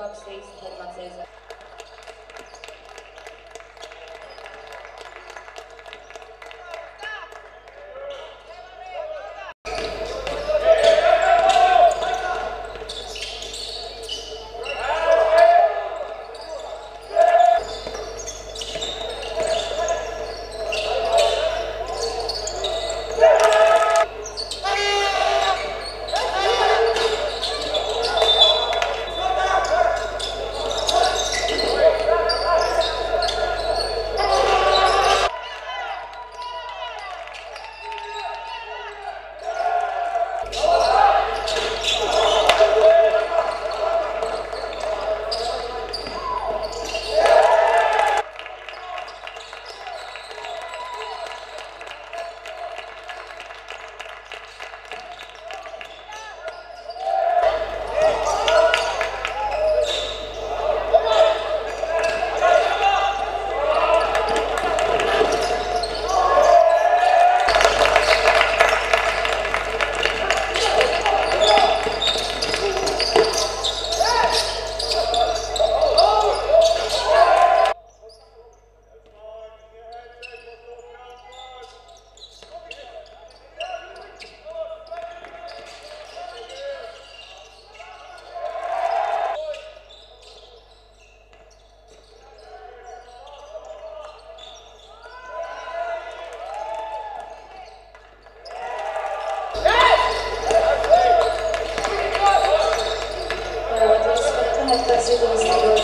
Bucks stays, Bucks stays. Caesar is the